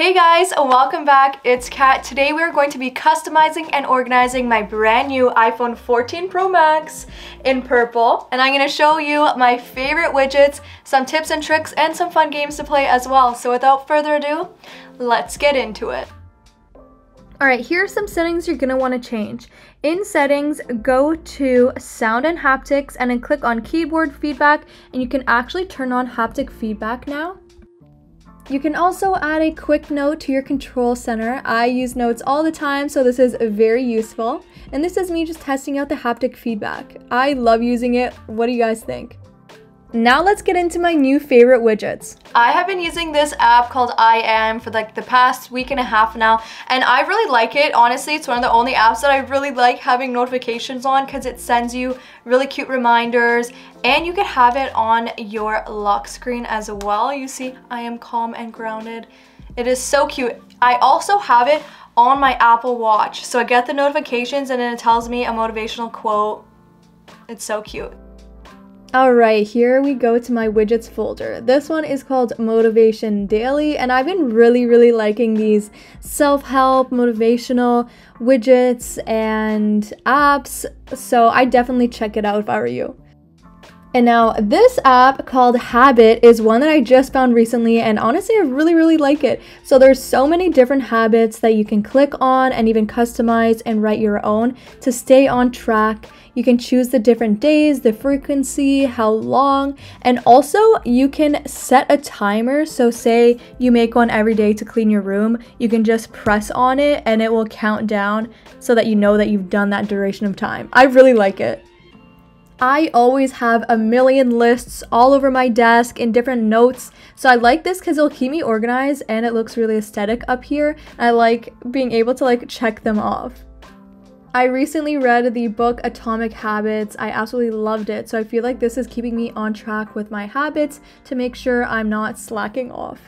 Hey guys, welcome back. It's Kat. Today we're going to be customizing and organizing my brand new iPhone 14 Pro Max in purple. And I'm going to show you my favorite widgets, some tips and tricks, and some fun games to play as well. So without further ado, let's get into it. Alright, here are some settings you're going to want to change. In settings, go to sound and haptics and then click on keyboard feedback and you can actually turn on haptic feedback now. You can also add a quick note to your control center. I use notes all the time, so this is very useful. And this is me just testing out the haptic feedback. I love using it. What do you guys think? Now let's get into my new favorite widgets. I have been using this app called I Am for like the past week and a half now and I really like it. Honestly, it's one of the only apps that I really like having notifications on because it sends you really cute reminders and you can have it on your lock screen as well. You see, I am calm and grounded. It is so cute. I also have it on my Apple Watch. So I get the notifications and then it tells me a motivational quote. It's so cute. Alright, here we go to my widgets folder. This one is called Motivation Daily, and I've been really, really liking these self-help, motivational widgets and apps, so I definitely check it out if I were you. And now this app called Habit is one that I just found recently and honestly I really really like it. So there's so many different habits that you can click on and even customize and write your own to stay on track. You can choose the different days, the frequency, how long, and also you can set a timer. So say you make one every day to clean your room, you can just press on it and it will count down so that you know that you've done that duration of time. I really like it. I always have a million lists all over my desk in different notes. So I like this because it'll keep me organized and it looks really aesthetic up here. I like being able to like check them off. I recently read the book Atomic Habits. I absolutely loved it. So I feel like this is keeping me on track with my habits to make sure I'm not slacking off.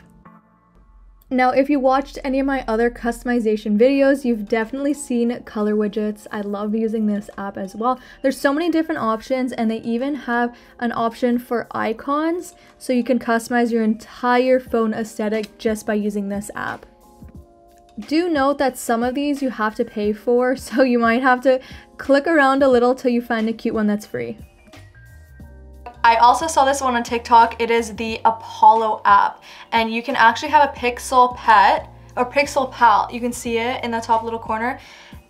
Now, if you watched any of my other customization videos, you've definitely seen color widgets. I love using this app as well. There's so many different options and they even have an option for icons so you can customize your entire phone aesthetic just by using this app. Do note that some of these you have to pay for, so you might have to click around a little till you find a cute one that's free. I also saw this one on TikTok. It is the Apollo app. And you can actually have a Pixel pet or Pixel pal. You can see it in the top little corner.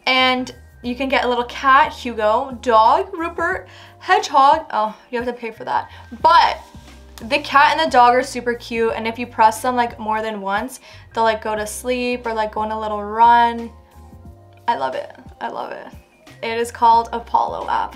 And you can get a little cat, Hugo, dog, Rupert, hedgehog. Oh, you have to pay for that. But the cat and the dog are super cute. And if you press them like more than once, they'll like go to sleep or like go on a little run. I love it. I love it. It is called Apollo app.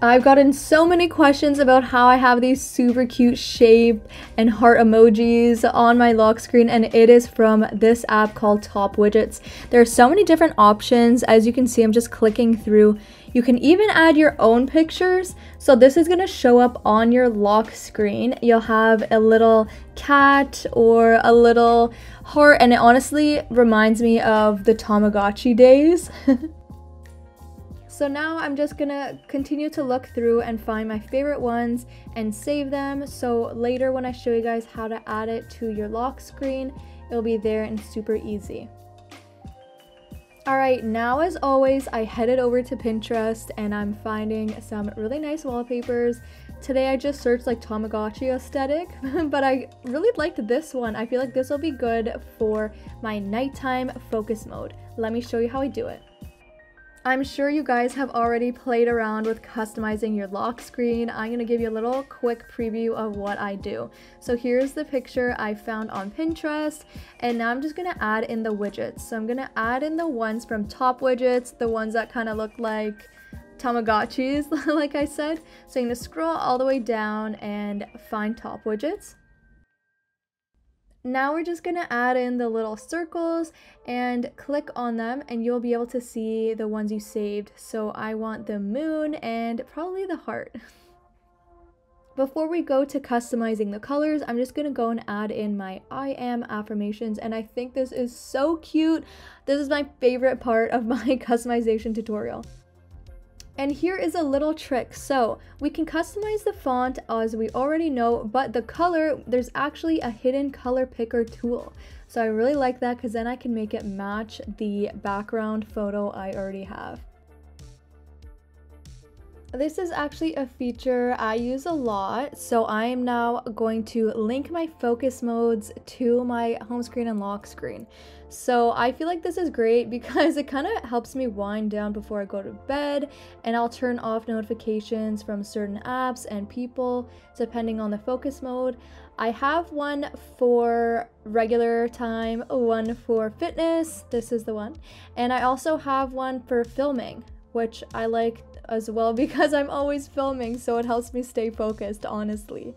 I've gotten so many questions about how I have these super cute shape and heart emojis on my lock screen and it is from this app called Top Widgets. There are so many different options. As you can see, I'm just clicking through. You can even add your own pictures. So this is going to show up on your lock screen. You'll have a little cat or a little heart and it honestly reminds me of the Tamagotchi days. So now I'm just gonna continue to look through and find my favorite ones and save them. So later when I show you guys how to add it to your lock screen, it'll be there and super easy. Alright, now as always, I headed over to Pinterest and I'm finding some really nice wallpapers. Today I just searched like Tamagotchi aesthetic, but I really liked this one. I feel like this will be good for my nighttime focus mode. Let me show you how I do it. I'm sure you guys have already played around with customizing your lock screen. I'm going to give you a little quick preview of what I do. So here's the picture I found on Pinterest and now I'm just going to add in the widgets. So I'm going to add in the ones from top widgets, the ones that kind of look like Tamagotchis, like I said. So I'm to scroll all the way down and find top widgets. Now we're just gonna add in the little circles and click on them and you'll be able to see the ones you saved. So I want the moon and probably the heart. Before we go to customizing the colors, I'm just gonna go and add in my I am affirmations and I think this is so cute. This is my favorite part of my customization tutorial. And here is a little trick. So we can customize the font as we already know, but the color, there's actually a hidden color picker tool. So I really like that because then I can make it match the background photo I already have. This is actually a feature I use a lot, so I am now going to link my focus modes to my home screen and lock screen. So I feel like this is great because it kind of helps me wind down before I go to bed and I'll turn off notifications from certain apps and people depending on the focus mode. I have one for regular time, one for fitness, this is the one, and I also have one for filming, which I like as well because I'm always filming, so it helps me stay focused, honestly.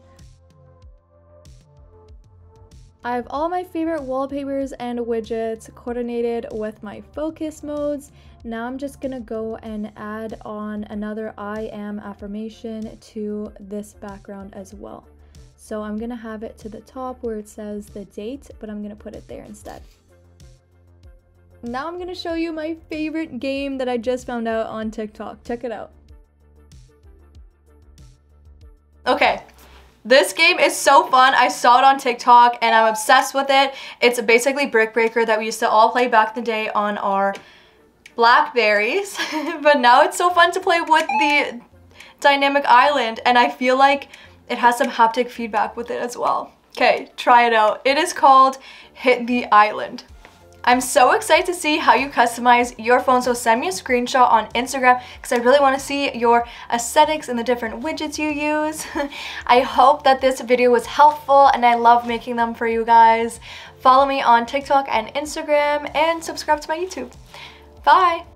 I have all my favorite wallpapers and widgets coordinated with my focus modes. Now I'm just gonna go and add on another I am affirmation to this background as well. So I'm gonna have it to the top where it says the date, but I'm gonna put it there instead. Now I'm gonna show you my favorite game that I just found out on TikTok. Check it out. Okay, this game is so fun. I saw it on TikTok and I'm obsessed with it. It's basically Brick Breaker that we used to all play back in the day on our Blackberries. but now it's so fun to play with the Dynamic Island and I feel like it has some haptic feedback with it as well. Okay, try it out. It is called Hit the Island. I'm so excited to see how you customize your phone, so send me a screenshot on Instagram because I really want to see your aesthetics and the different widgets you use. I hope that this video was helpful and I love making them for you guys. Follow me on TikTok and Instagram and subscribe to my YouTube. Bye!